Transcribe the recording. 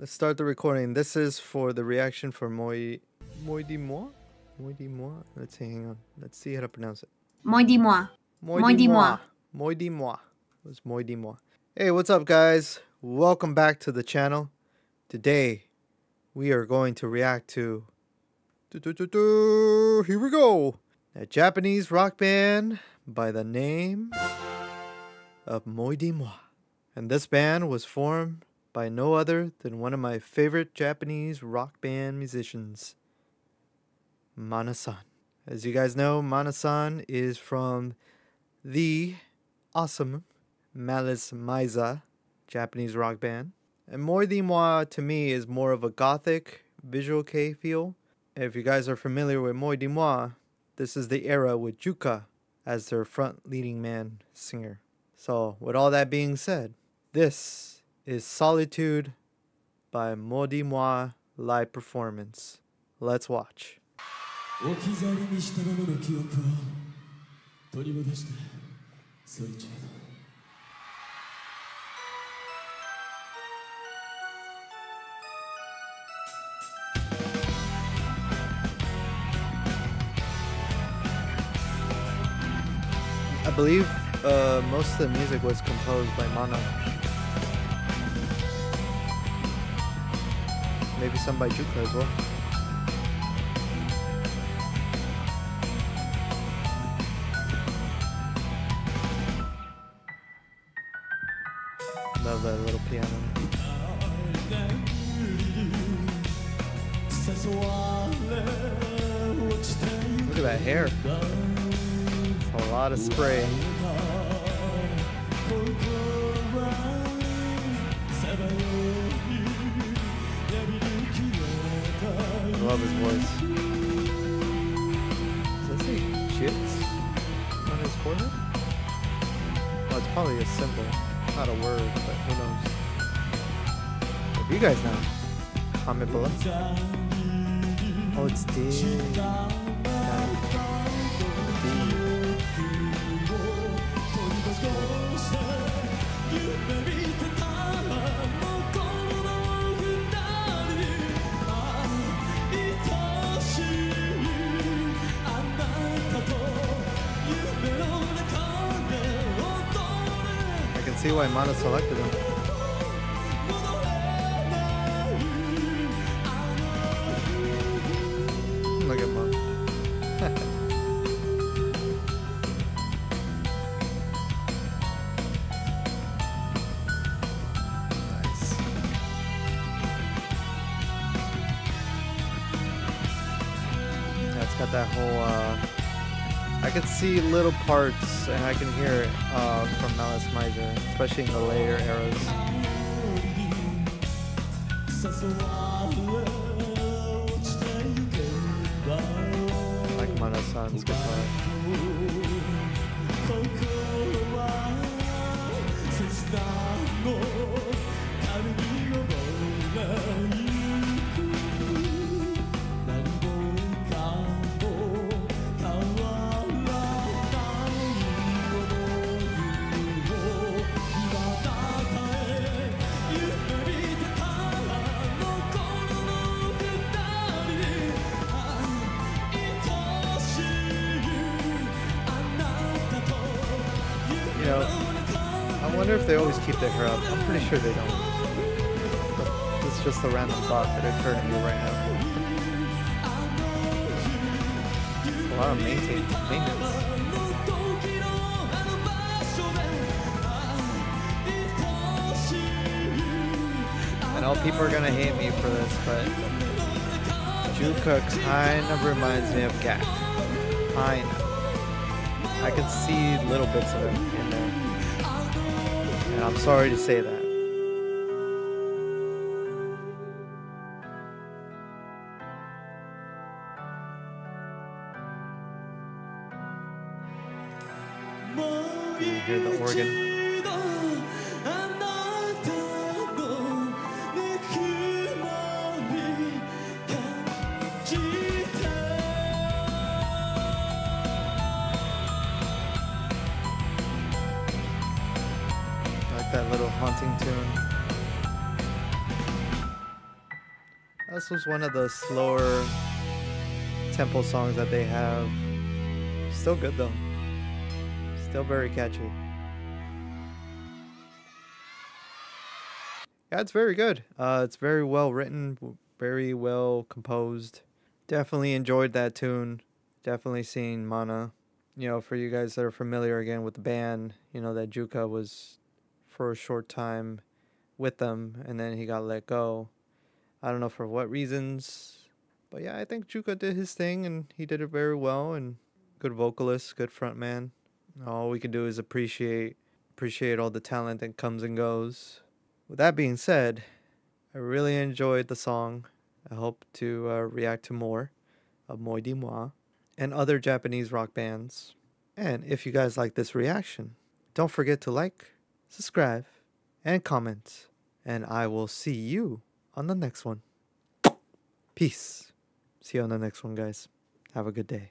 Let's start the recording. This is for the reaction for Moi Moi di Moi? Moi di Moi? Let's see, hang on. Let's see how to pronounce it. Moi dis-moi. Moi di moi. Moi di moi. It was Moi di moi. Hey, what's up guys? Welcome back to the channel. Today we are going to react to here we go. A Japanese rock band by the name of Moi dix Mois. And this band was formed by no other than one of my favorite Japanese rock band musicians, Mana-san. As you guys know, Mana-san is from the awesome Malice Mizer Japanese rock band. And Moi dix Mois to me is more of a gothic visual kei feel. If you guys are familiar with Moi moi, this is the era with Juka as their front leading man singer. So, with all that being said, this is Solitude by Moi dix Mois live performance. Let's watch. I believe uh, most of the music was composed by Mana. Maybe some by Juka as well. Love that little piano. Look at that hair. A lot of spray. Love his voice. Does that say chits on his forehead? Well, it's probably a symbol, not a word, but who knows? If you guys know, comment below. Oh, it's D. see why Mana selected him. Look at Mana. nice. That's got that whole, uh I can see little parts and I can hear it uh, from Malice Mizer, especially in the later eras. Like Manasan's guitar. know, I wonder if they always keep their hair up. I'm pretty sure they don't. But it's just a random thought that occurred to me right now. It's a lot of maintain maintenance. I know people are gonna hate me for this, but Juka kind of reminds me of Gackt. Kind. I can see little bits of him. And I'm sorry to say that. You hear the organ. That little haunting tune. This was one of the slower tempo songs that they have. Still good though. Still very catchy. Yeah, it's very good. Uh, it's very well written, very well composed. Definitely enjoyed that tune. Definitely seen Mana. You know, for you guys that are familiar again with the band, you know that Juka was for a short time with them and then he got let go. I don't know for what reasons. But yeah, I think Juka did his thing and he did it very well and good vocalist, good frontman. All we can do is appreciate appreciate all the talent that comes and goes. With that being said, I really enjoyed the song. I hope to uh, react to more of Moi dix Mois and other Japanese rock bands. And if you guys like this reaction, don't forget to like, subscribe, and comment. And I will see you on the next one. Peace. See you on the next one, guys. Have a good day.